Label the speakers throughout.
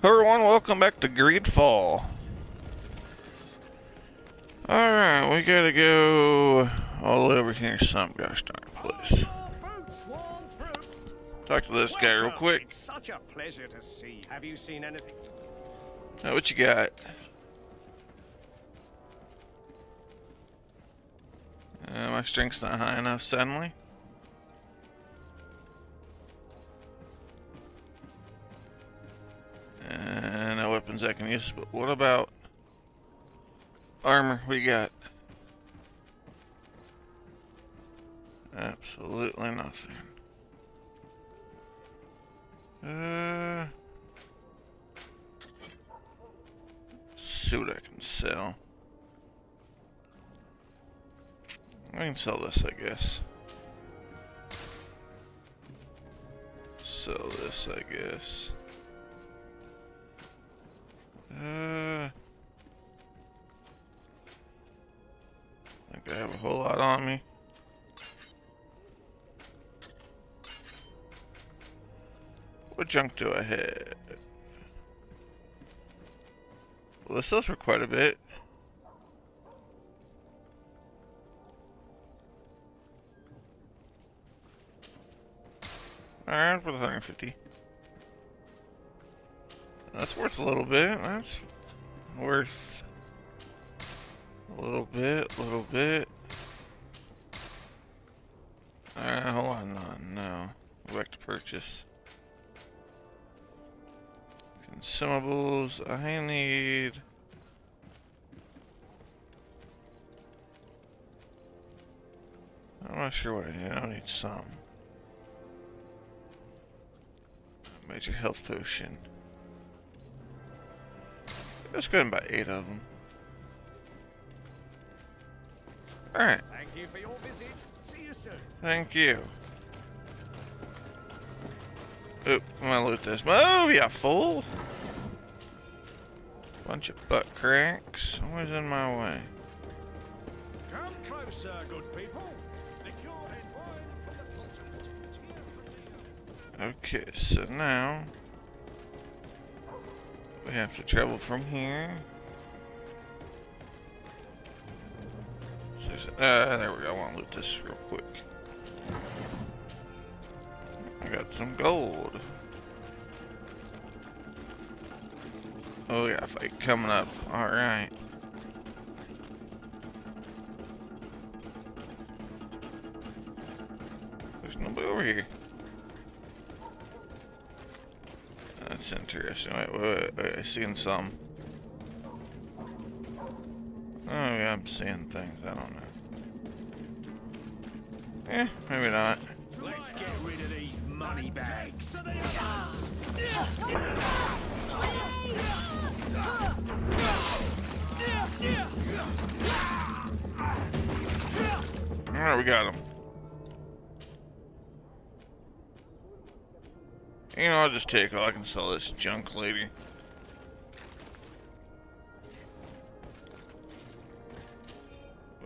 Speaker 1: Hello everyone, welcome back to Greedfall. Alright, we gotta go all over here some gosh darn place. Talk to this guy real quick.
Speaker 2: It's such a pleasure to see. Have you seen anything?
Speaker 1: Now what you got? Uh, my strength's not high enough suddenly. And no weapons I can use, but what about armor we got? Absolutely nothing. Uh, what I can sell. I can sell this, I guess. Sell this, I guess. Uh, I think I have a whole lot on me. What junk do I have? Well, this sells for quite a bit. Alright, worth 150. That's worth a little bit. That's worth a little bit, little bit. Alright, hold on, no, no. Go back to purchase. Consumables, I need... I'm not sure what I need, I need some. Major health potion. Let's go ahead and buy eight of them. Alright,
Speaker 2: Thank you for your visit. See you soon.
Speaker 1: thank you. Oop, I'm gonna loot this. Oh, yeah, full. Bunch of butt cracks. Always in my way.
Speaker 2: Come closer, good people. Liqueur and wine from the.
Speaker 1: Okay, so now we have to travel from here. Uh, there we go. I want to loot this real quick. I got some gold. Oh yeah, fight coming up. All right. There's nobody over here. That's interesting. Wait, wait, wait, wait. I seen some. Oh yeah, I'm seeing things. I don't know. Eh, maybe not.
Speaker 2: Let's get rid of these money bags.
Speaker 1: Alright, we got him. You know, I'll just take all I can sell this junk lady.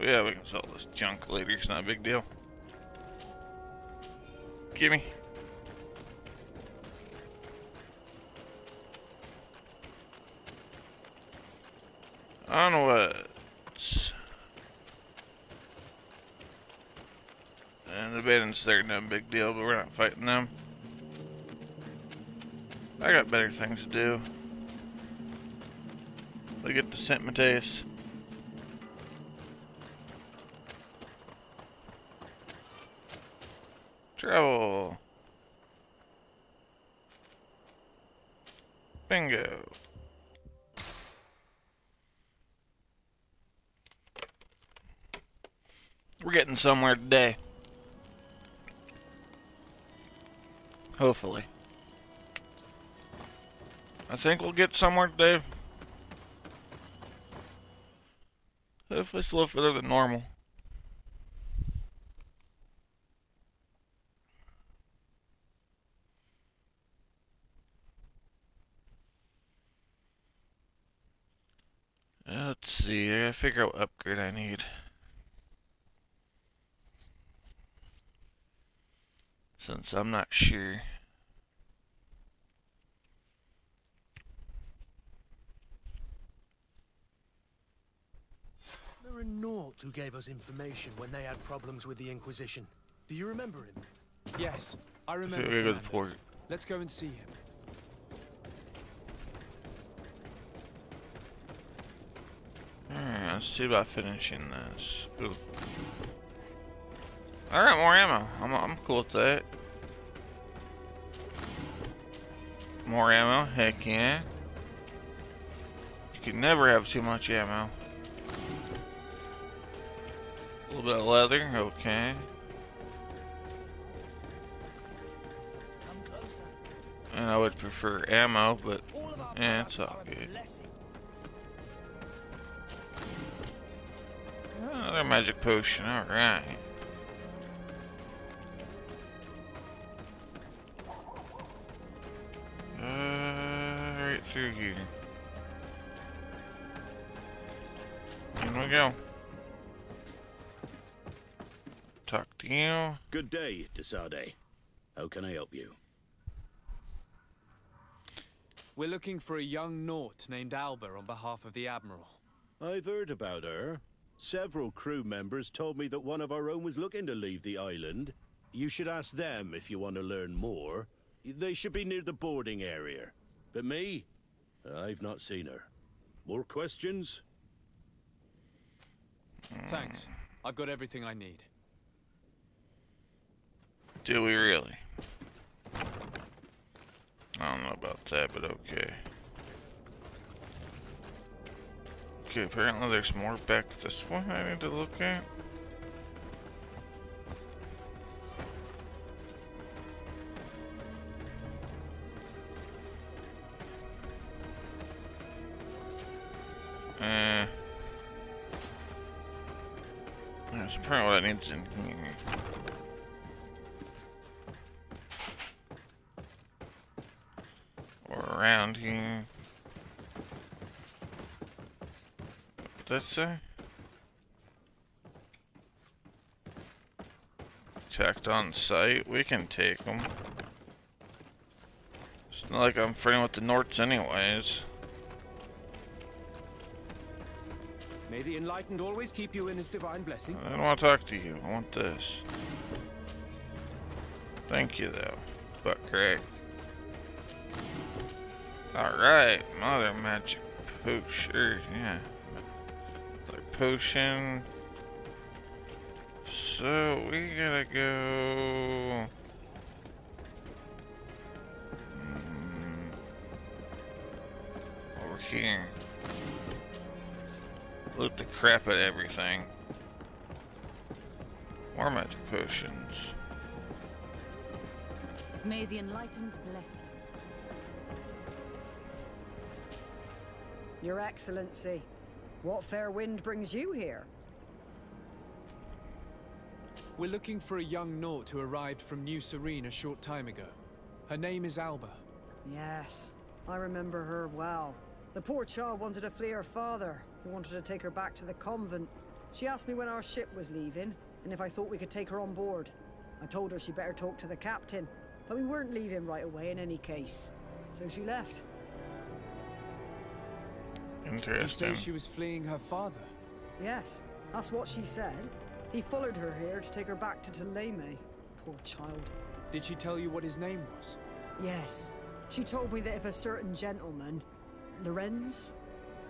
Speaker 1: Yeah, we can sell this junk lady. It's not a big deal. Gimme. I don't know what. And the bandits, they're no big deal, but we're not fighting them. I got better things to do. Look at the St. Mateus. Travel. Bingo. We're getting somewhere today. Hopefully. I think we'll get somewhere today. Hopefully it's a little further than normal. Let's see, I gotta figure out what upgrade I need. Since I'm not sure.
Speaker 3: a Naut who gave us information when they had problems with the Inquisition. Do you remember him?
Speaker 4: Yes, I
Speaker 1: Okay,
Speaker 4: remember.
Speaker 1: we go to the
Speaker 4: Fernando.
Speaker 1: port.
Speaker 4: Let's go and see him.
Speaker 1: Alright, let's see about finishing this. Ooh. Alright, more ammo. I'm, I'm cool with that. More ammo? Heck yeah. You can never have too much ammo. A little bit of leather, okay. And I would prefer ammo, but yeah, it's all good. Another magic potion, alright. Uh, right through here. In we go. To you.
Speaker 5: Good day, de Sardet. How can I help you?
Speaker 4: We're looking for a young Naut named Alba on behalf of the Admiral.
Speaker 5: I've heard about her. Several crew members told me that one of our own was looking to leave the island. You should ask them if you want to learn more. They should be near the boarding area. But me? I've not seen her. More questions?
Speaker 4: Thanks. I've got everything I need.
Speaker 1: Do we really? I don't know about that, but okay. Okay, apparently there's more back this way I need to look at. Uh, that's apparently what I need in What'd? Checked on site. We can take them. It's not like I'm friendly with the Nauts anyways.
Speaker 2: May the Enlightened always keep you in his divine blessing.
Speaker 1: I don't want to talk to you. I want this. Thank you though. But correct. Alright, mother magic potion. sure, Yeah. Potion. So we gotta go. Mm, over here. Loot the crap at everything. More magic potions.
Speaker 6: May the enlightened bless you.
Speaker 7: Your Excellency, what fair wind brings you here?
Speaker 4: We're looking for a young Naut who arrived from New Serene a short time ago. Her name is Alba.
Speaker 7: Yes, I remember her well. The poor child wanted to flee her father, who wanted to take her back to the convent. She asked me when our ship was leaving, and if I thought we could take her on board. I told her she better talk to the captain, but we weren't leaving right away in any case. So she left.
Speaker 4: You say she was fleeing her father?
Speaker 7: Yes, that's what she said. He followed her here to take her back to Thélème. Poor child.
Speaker 4: Did she tell you what his name was?
Speaker 7: Yes. She told me that if a certain gentleman, Lorenz,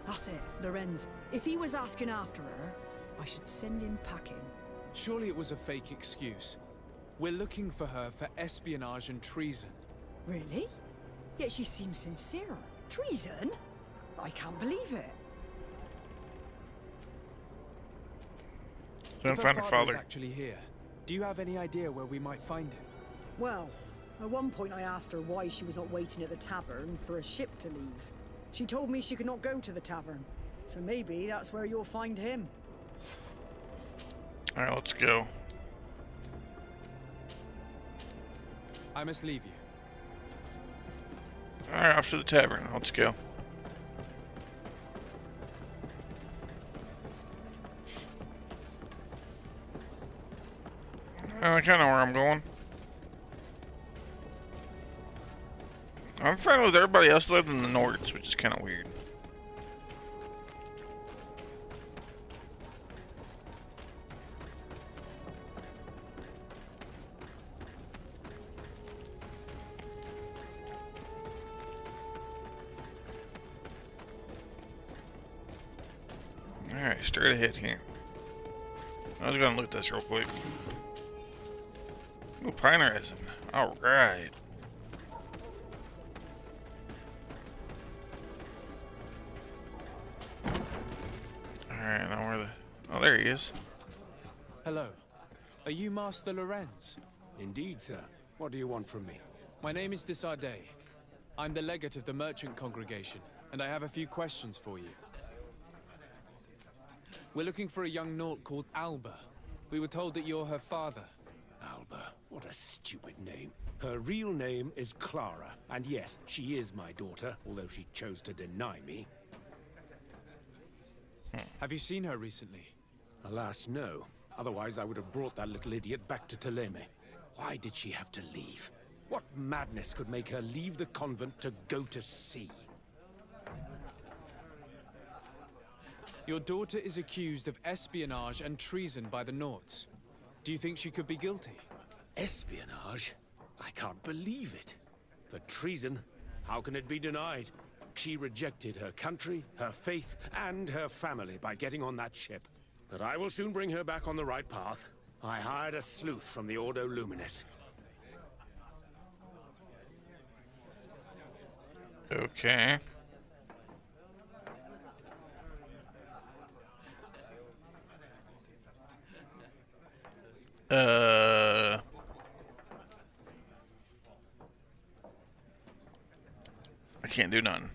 Speaker 7: that's it, Lorenz, if he was asking after her, I should send him packing.
Speaker 4: Surely it was a fake excuse. We're looking for her for espionage and treason.
Speaker 7: Really? Yet she seems sincere. Treason? I can't believe it.
Speaker 1: Don't
Speaker 4: if her
Speaker 1: find her
Speaker 4: father is actually here, do you have any idea where we might find him?
Speaker 7: Well, at one point I asked her why she was not waiting at the tavern for a ship to leave. She told me she could not go to the tavern. So maybe that's where you'll find him.
Speaker 1: Alright, let's go.
Speaker 4: I must leave you.
Speaker 1: Alright, off to the tavern. Let's go. I kind of know where I'm going. I'm friends with everybody else living in the Nords, which is kind of weird. Alright, straight ahead here. I was gonna look this real quick. Ooh, pine resin. Alright. Alright, now where the... Oh, there he is.
Speaker 4: Hello. Are you Master Lorenz?
Speaker 2: Indeed, sir. What do you want from me?
Speaker 4: My name is de Sardet. I'm the legate of the merchant congregation, and I have a few questions for you. We're looking for a young Naut called Alba. We were told that you're her father.
Speaker 2: What a stupid name. Her real name is Clara, and yes, she is my daughter, although she chose to deny me.
Speaker 4: Have you seen her recently?
Speaker 2: Alas, no. Otherwise, I would have brought that little idiot back to Thélème. Why did she have to leave? What madness could make her leave the convent to go to sea?
Speaker 4: Your daughter is accused of espionage and treason by the Nauts. Do you think she could be guilty?
Speaker 2: Espionage? I can't believe it. But treason, how can it be denied? She rejected her country, her faith, and her family by getting on that ship. But I will soon bring her back on the right path. I hired a sleuth from the Ordo.
Speaker 1: Okay. Uh. I can't do nothing.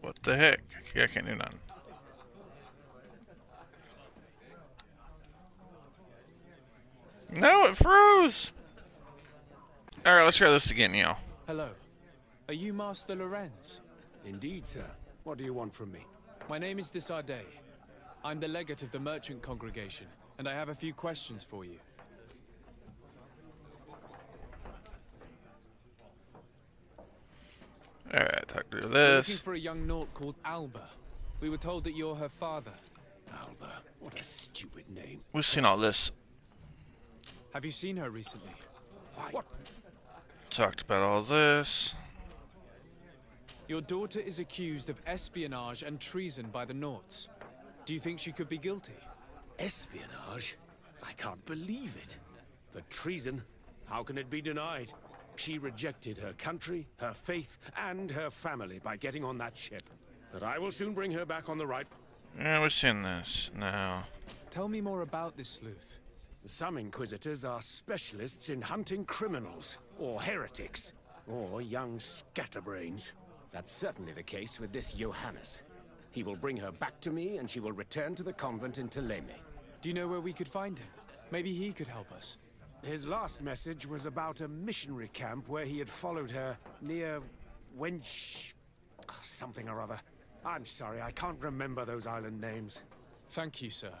Speaker 1: What the heck? I can't do nothing. No, it froze! Alright, let's try this again, Neil.
Speaker 4: Hello. Are you Master Lorenz?
Speaker 2: Indeed, sir. What do you want from me?
Speaker 4: My name is de Sardet. I'm the legate of the merchant congregation, and I have a few questions for you.
Speaker 1: Alright, talk
Speaker 4: We're looking
Speaker 1: this.
Speaker 4: for a young Naut called Alba. We were told that you're her father.
Speaker 2: Alba. What a stupid name.
Speaker 1: We've seen all this.
Speaker 4: Have you seen her recently?
Speaker 2: Why? What?
Speaker 1: Talked about all this.
Speaker 4: Your daughter is accused of espionage and treason by the Nauts. Do you think she could be guilty?
Speaker 2: Espionage? I can't believe it. For treason, how can it be denied? She rejected her country, her faith, and her family by getting on that ship. But I will soon bring her back on the right...
Speaker 1: Yeah, we've seen this. Now.
Speaker 4: Tell me more about this sleuth.
Speaker 2: Some Inquisitors are specialists in hunting criminals, or heretics, or young scatterbrains. That's certainly the case with this Johannes. He will bring her back to me, and she will return to the convent in Thélème.
Speaker 4: Do you know where we could find him? Maybe he could help us.
Speaker 2: His last message was about a missionary camp where he had followed her near Wench... something or other. I'm sorry, I can't remember those island names.
Speaker 4: Thank you, sir.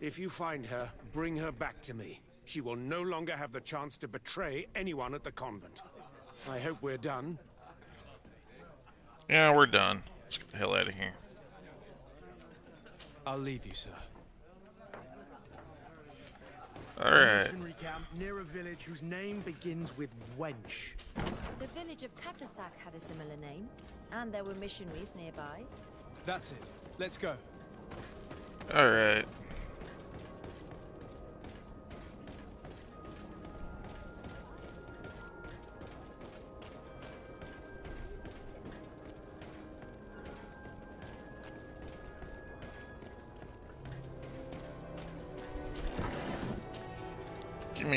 Speaker 2: If you find her, bring her back to me. She will no longer have the chance to betray anyone at the convent. I hope we're done.
Speaker 1: Yeah, we're done. Let's get the hell out of here.
Speaker 4: I'll leave you, sir.
Speaker 1: Alright.
Speaker 3: Missionary camp near a village whose name begins with wench.
Speaker 8: The village of Catasach had a similar name, and there were missionaries nearby.
Speaker 4: That's it. Let's go.
Speaker 1: Alright. Gimme,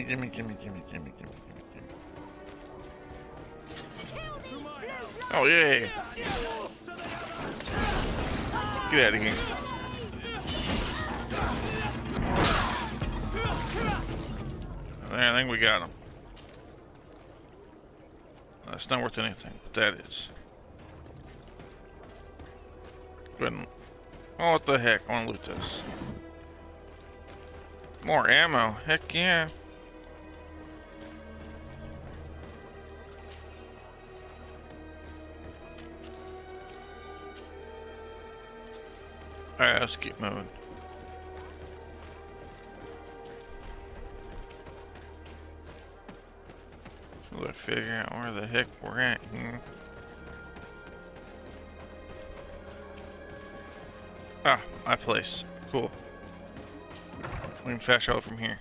Speaker 1: gimme, gimme, gimme, gimme, gimme, gimme, gimme. Oh yeah! Get out of here. I think we got him. That's not worth anything, but that is. Good. Oh, what the heck? I want to loot this. More ammo. Heck yeah. Alright, let's keep moving. Let's figure out where the heck we're at here. Ah, my place. Cool. We can fetch out from here.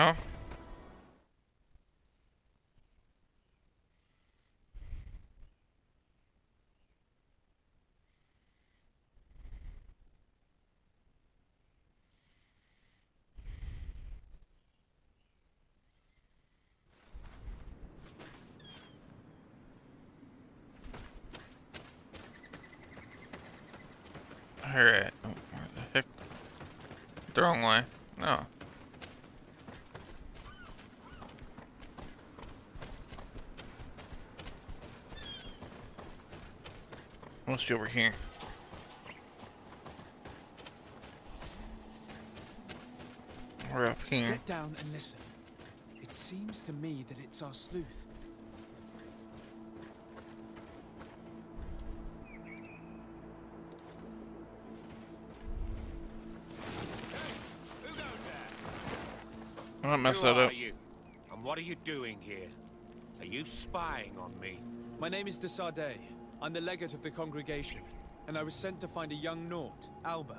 Speaker 1: Alright. Oh, the heck? The wrong way. No. Must be over here. We're up here.
Speaker 4: Get down and listen. It seems to me that it's our sleuth.
Speaker 2: Who goes there?
Speaker 1: I don't mess
Speaker 2: Who
Speaker 1: that
Speaker 2: are
Speaker 1: up.
Speaker 2: you? And what are you doing here? Are you spying on me?
Speaker 4: My name is de Sardet. I'm the legate of the congregation, and I was sent to find a young Naut, Alba.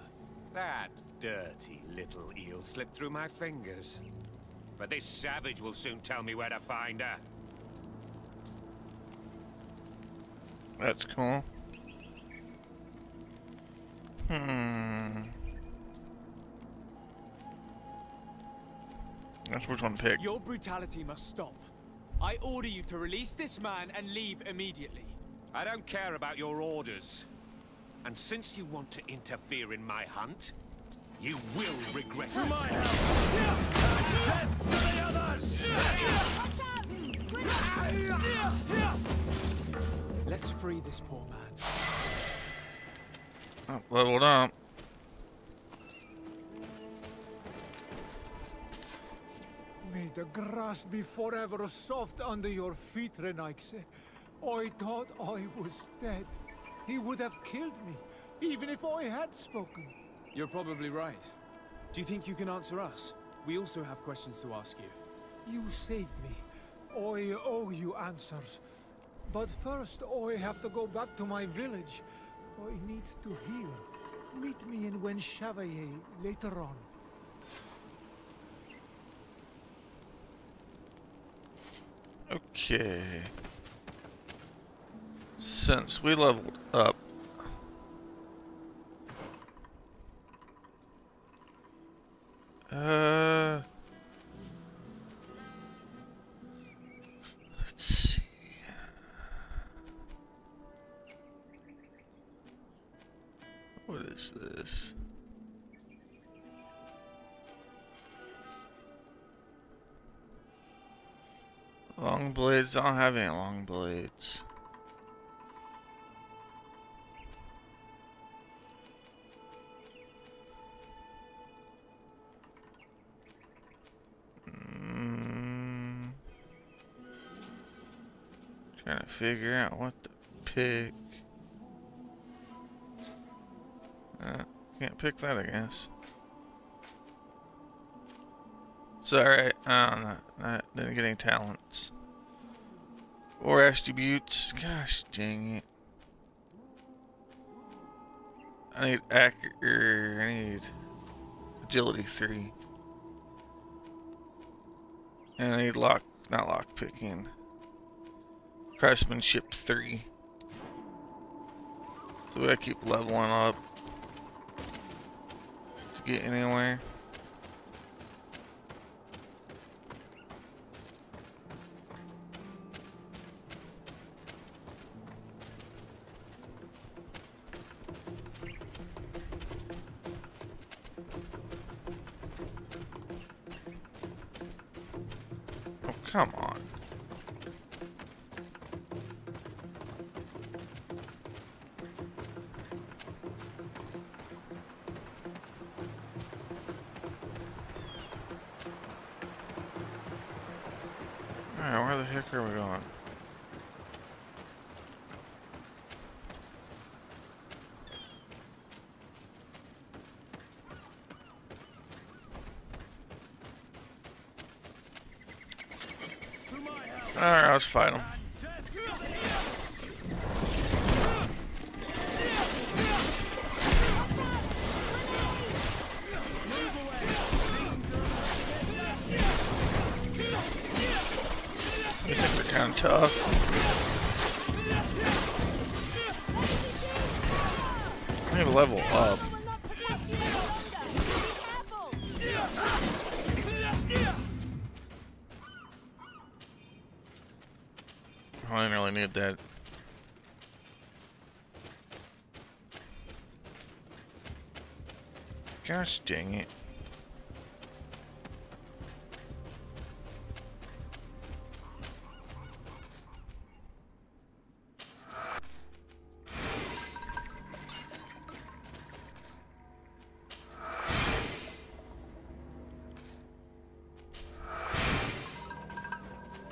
Speaker 2: That dirty little eel slipped through my fingers. But this savage will soon tell me where to find her.
Speaker 1: That's cool. Hmm. That's which one to pick.
Speaker 4: Your brutality must stop. I order you to release this man and leave immediately.
Speaker 2: I don't care about your orders. And since you want to interfere in my hunt, you will regret it.
Speaker 4: Let's free this poor man.
Speaker 1: Oh, leveled up.
Speaker 9: May the grass be forever soft under your feet, Renaigse. I thought I was dead. He would have killed me, even if I had spoken.
Speaker 4: You're probably right. Do you think you can answer us? We also have questions to ask you.
Speaker 9: You saved me. I owe you answers. But first, I have to go back to my village. I need to heal. Meet me in Wen Chevalier later on.
Speaker 1: Okay. Since we leveled up. Uh. Let's see. What is this? Long blades, I don't have any long blades. Figure out what to pick. Uh, can't pick that, I guess. Sorry. I. I didn't get any talents. Or attributes. Gosh dang it. I need accurate. I need agility 3. And I need lock, not lock picking. Craftsmanship 3. So I keep leveling up to get anywhere. Alright, let's fight him. I think they're kind of tough. I need to level up. Need that. Gosh dang it.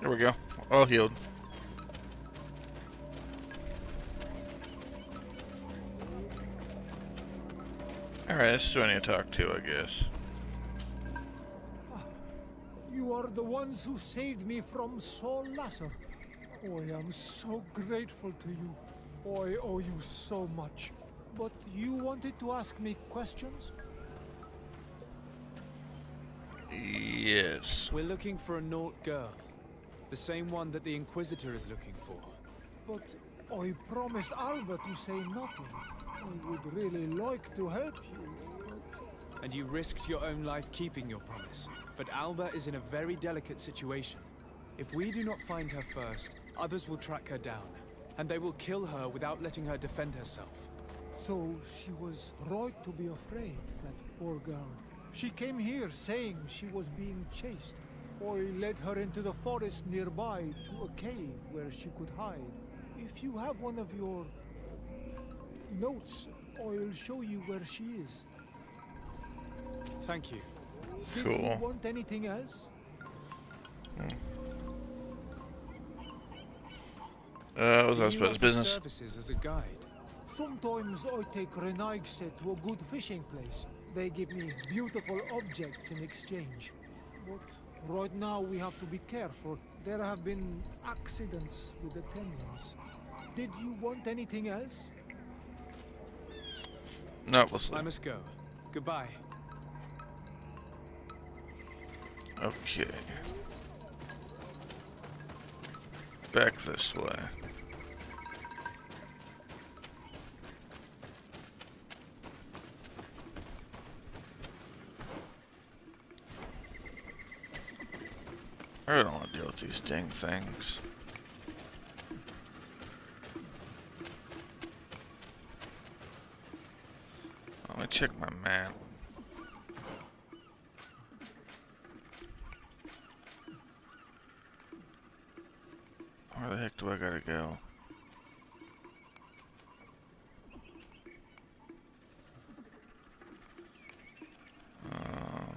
Speaker 1: There we go. All healed. Alright, that's who I need to talk to, I guess.
Speaker 9: You are the ones who saved me from Saul Lasser. Oh, I am so grateful to you. Oh, I owe you so much. But you wanted to ask me questions?
Speaker 1: Yes.
Speaker 4: We're looking for a Naut girl. The same one that the Inquisitor is looking for.
Speaker 9: But I promised Alba to say nothing. I would really like to help you, but...
Speaker 4: And you risked your own life keeping your promise. But Alba is in a very delicate situation. If we do not find her first, others will track her down. And they will kill her without letting her defend herself.
Speaker 9: So she was right to be afraid, that poor girl. She came here saying she was being chased. I led her into the forest nearby to a cave where she could hide. If you have one of your notes, I'll show you where she is.
Speaker 4: Thank you. Cool.
Speaker 9: Did you want anything else?
Speaker 1: Uh, what was I
Speaker 4: Do you
Speaker 1: supposed
Speaker 4: offer
Speaker 1: business?
Speaker 4: services as a guide?
Speaker 9: Sometimes I take Renaigse to a good fishing place. They give me beautiful objects in exchange. But right now we have to be careful. There have been accidents with the attendants. Did you want anything else?
Speaker 1: No, let's
Speaker 4: I must go. Goodbye.
Speaker 1: Okay. Back this way. I don't want to deal with these dang things. Let me check my map. Where the heck do I gotta go? Um,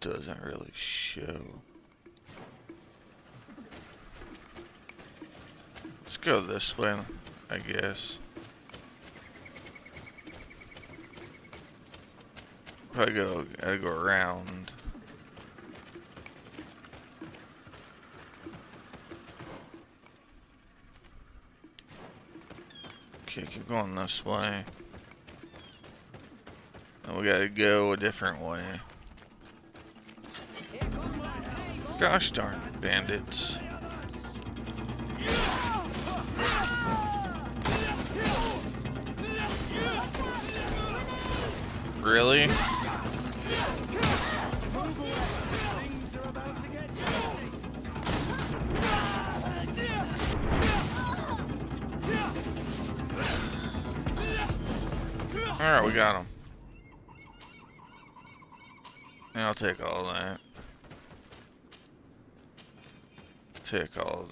Speaker 1: doesn't really show. Let's go this way, I guess. Probably go, gotta go around. Okay, keep going this way. And we gotta go a different way. Gosh darn it, bandits. Really? Alright, we got him. I'll take all that. Take all of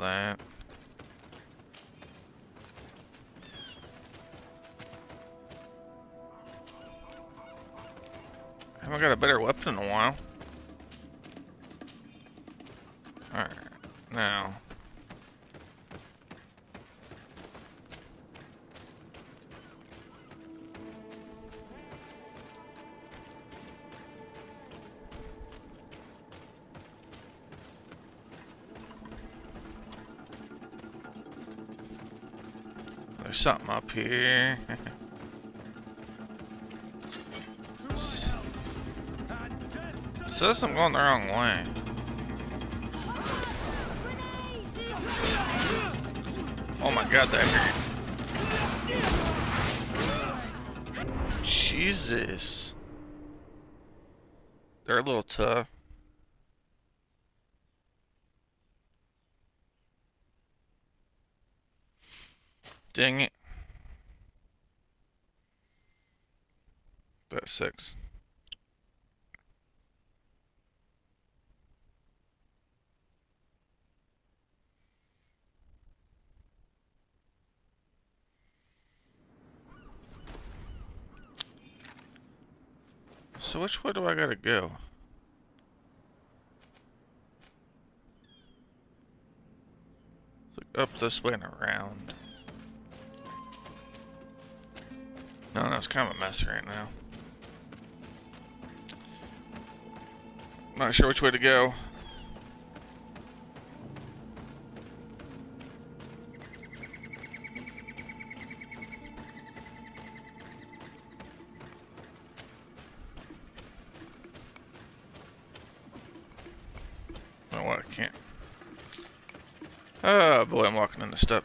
Speaker 1: I haven't got a better weapon in a while. Alright, now. There's something up here. Says I'm going the wrong way. Oh my god, that hurt. Jesus. They're a little tough. Dang it. That six. Which way do I gotta go? Up this way and around. No, no, it's kind of a mess right now. Not sure which way to go. Oh boy, I'm walking in the step.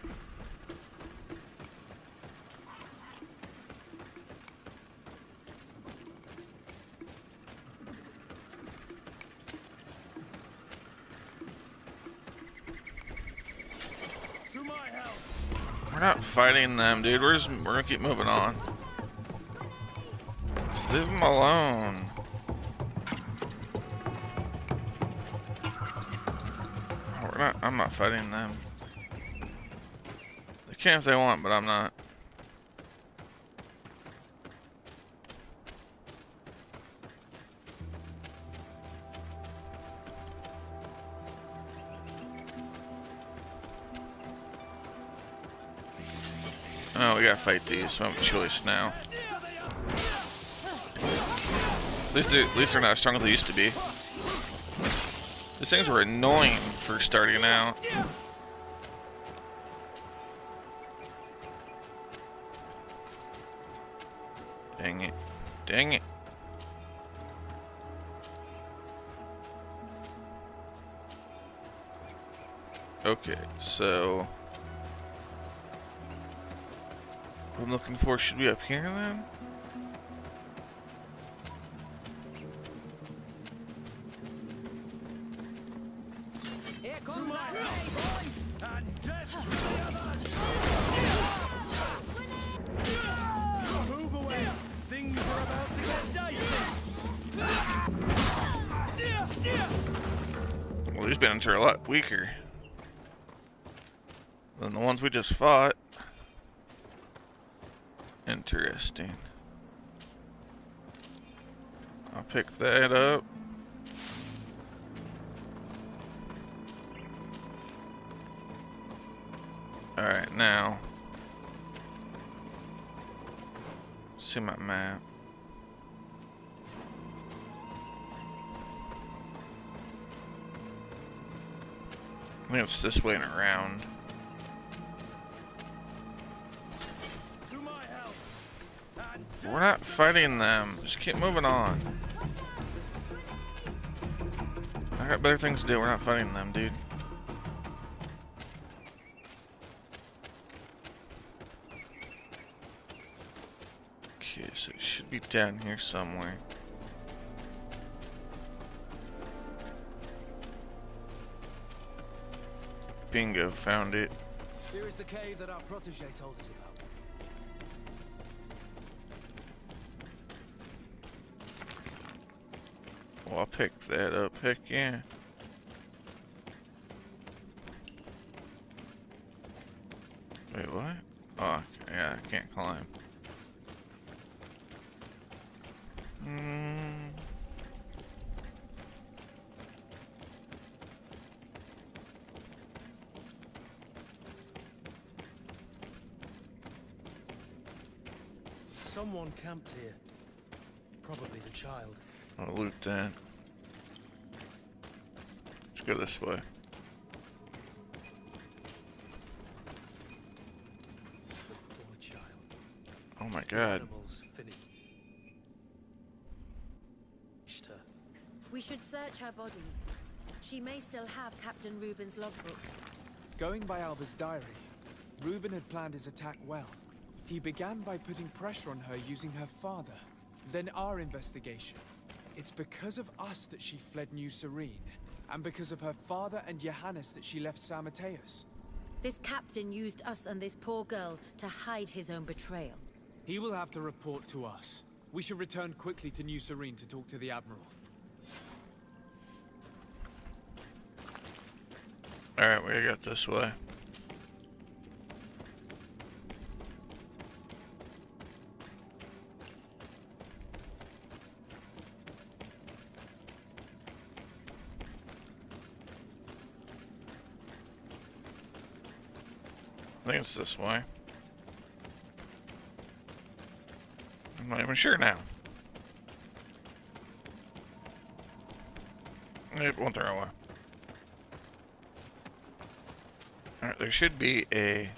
Speaker 1: We're not fighting them, dude. We're just, we're gonna keep moving on. Just leave them alone. I'm not fighting them. They can if they want, but I'm not. Oh, we gotta fight these. We have a choice now. At least, they, at least they're not as strong as they used to be. These things were annoying for starting out. Dang it. Dang it. Okay, so... What I'm looking for should be up here then? Weaker than the ones we just fought. Interesting. I'll pick that up. Alright, now. See my map. Think it's this way and around. We're not fighting them. Just keep moving on. I got better things to do. We're not fighting them, dude. Okay, so it should be down here somewhere. Bingo, found it.
Speaker 3: Here is the cave that our protege told us about.
Speaker 1: Well, I'll pick that up. Heck yeah. Wait, what? Oh, yeah, I can't climb. Hmm.
Speaker 3: Someone camped here. Probably the child.
Speaker 1: I'll loot that. Let's go this way.
Speaker 3: Poor child.
Speaker 1: Oh my god.
Speaker 3: Animals finished her.
Speaker 8: We should search her body. She may still have Captain Reuben's logbook.
Speaker 4: Going by Alba's diary, Reuben had planned his attack well. He began by putting pressure on her using her father, then our investigation. It's because of us that she fled New Serene, and because of her father and Johannes that she left San Mateus.
Speaker 8: This captain used us and this poor girl to hide his own betrayal.
Speaker 4: He will have to report to us. We should return quickly to New Serene to talk to the Admiral.
Speaker 1: Alright, we got this way. It's this way. I'm not even sure now. It went the wrong way. Alright, there should be a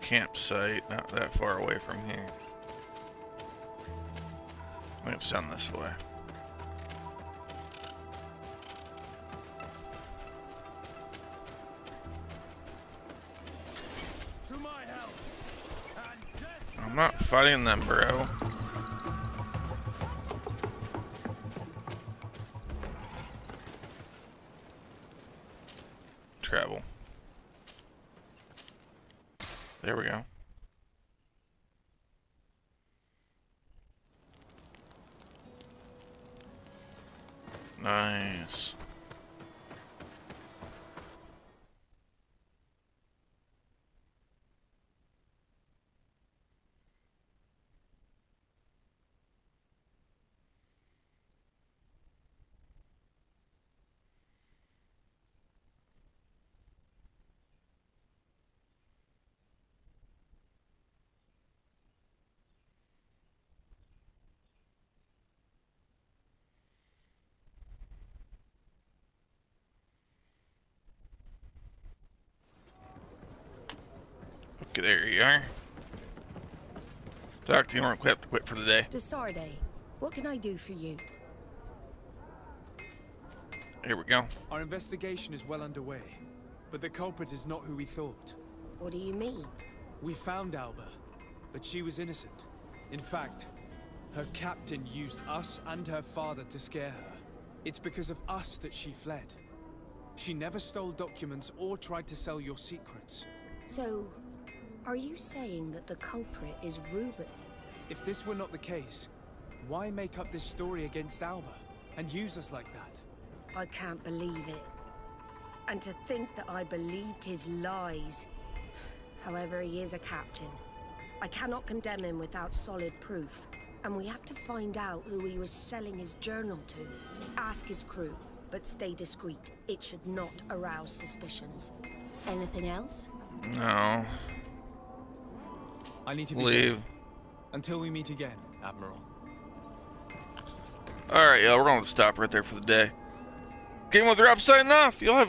Speaker 1: campsite not that far away from here. It's down this way. I'm not fighting them, bro. Travel. There we go. Nice. Okay, there you are. Doc, you weren't quit, quit for the day.
Speaker 10: de Sardet, eh? what can I do for you?
Speaker 1: Here we go.
Speaker 4: Our investigation is well underway, but the culprit is not who we thought.
Speaker 10: What do you mean?
Speaker 4: We found Alba, but she was innocent. In fact, her captain used us and her father to scare her. It's because of us that she fled. She never stole documents or tried to sell your secrets.
Speaker 10: So, are you saying that the culprit is Ruben?
Speaker 4: If this were not the case, why make up this story against Alba and use us like that?
Speaker 10: I can't believe it. And to think that I believed his lies. However, he is a captain. I cannot condemn him without solid proof. And we have to find out who he was selling his journal to. Ask his crew, but stay discreet. It should not arouse suspicions. Anything else?
Speaker 1: No.
Speaker 4: I need to be
Speaker 1: Leave.
Speaker 4: Until we meet again, Admiral.
Speaker 1: Alright, yeah, we're going to stop right there for the day. Game with Rob signing off. You'll have